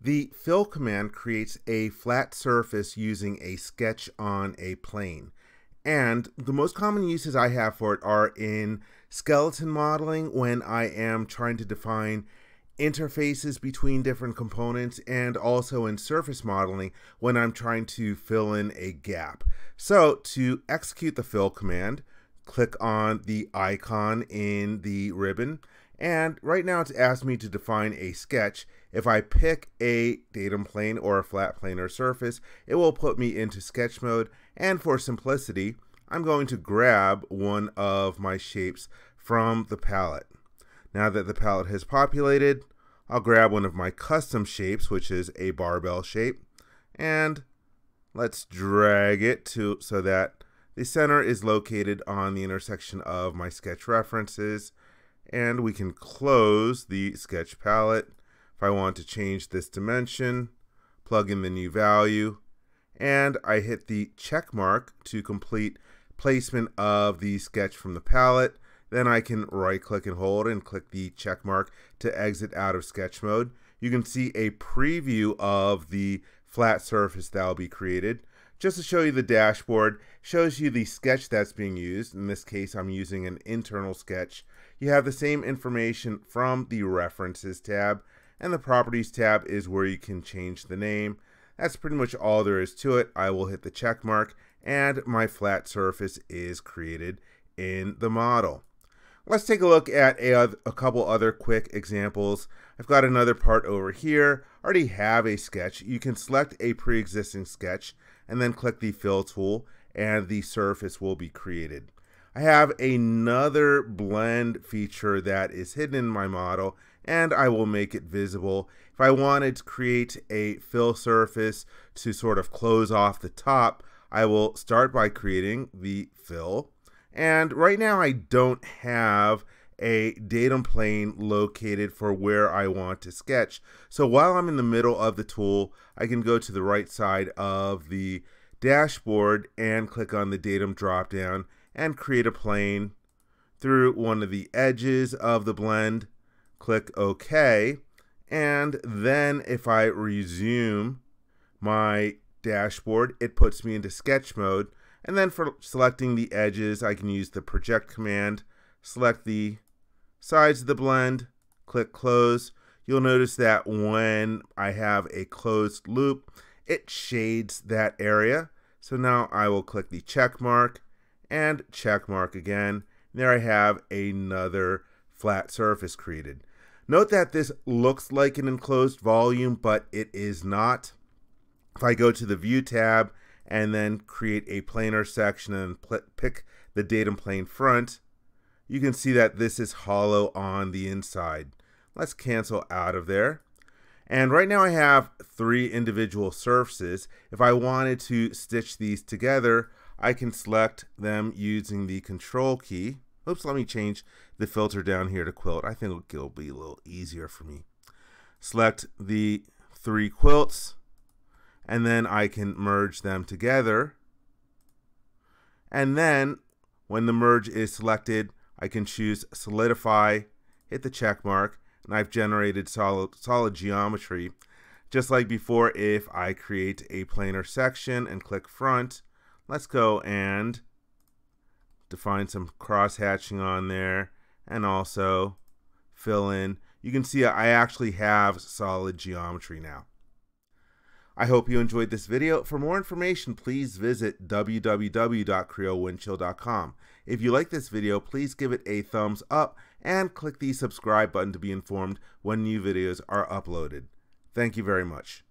The fill command creates a flat surface using a sketch on a plane. And the most common uses I have for it are in skeleton modeling when I am trying to define interfaces between different components and also in surface modeling when I'm trying to fill in a gap. So to execute the fill command, click on the icon in the ribbon and right now it's asked me to define a sketch. If I pick a datum plane or a flat planar surface, it will put me into sketch mode. And for simplicity, I'm going to grab one of my shapes from the palette. Now that the palette has populated, I'll grab one of my custom shapes, which is a barbell shape, and let's drag it to so that the center is located on the intersection of my sketch references and we can close the sketch palette. If I want to change this dimension plug in the new value and I hit the check mark to complete placement of the sketch from the palette then I can right click and hold and click the check mark to exit out of sketch mode. You can see a preview of the flat surface that will be created just to show you the dashboard, shows you the sketch that's being used. In this case, I'm using an internal sketch. You have the same information from the References tab, and the Properties tab is where you can change the name. That's pretty much all there is to it. I will hit the check mark, and my flat surface is created in the model. Let's take a look at a, a couple other quick examples. I've got another part over here. I already have a sketch. You can select a pre-existing sketch and then click the fill tool and the surface will be created. I have another blend feature that is hidden in my model and I will make it visible. If I wanted to create a fill surface to sort of close off the top, I will start by creating the fill. And right now I don't have a datum plane located for where I want to sketch. So while I'm in the middle of the tool, I can go to the right side of the dashboard and click on the datum dropdown and create a plane through one of the edges of the blend. Click OK. And then if I resume my dashboard, it puts me into sketch mode. And then for selecting the edges, I can use the project command, select the sides of the blend, click close. You'll notice that when I have a closed loop, it shades that area. So now I will click the check mark and check mark again. There I have another flat surface created. Note that this looks like an enclosed volume, but it is not. If I go to the View tab and then create a planar section and pick the datum plane front, you can see that this is hollow on the inside. Let's cancel out of there. And right now I have three individual surfaces. If I wanted to stitch these together, I can select them using the control key. Oops, let me change the filter down here to quilt. I think it'll be a little easier for me. Select the three quilts, and then I can merge them together. And then when the merge is selected, I can choose solidify, hit the check mark, and I've generated solid, solid geometry. Just like before, if I create a planar section and click front, let's go and define some cross hatching on there and also fill in. You can see I actually have solid geometry now. I hope you enjoyed this video. For more information, please visit www.creowindchill.com. If you like this video, please give it a thumbs up and click the subscribe button to be informed when new videos are uploaded. Thank you very much.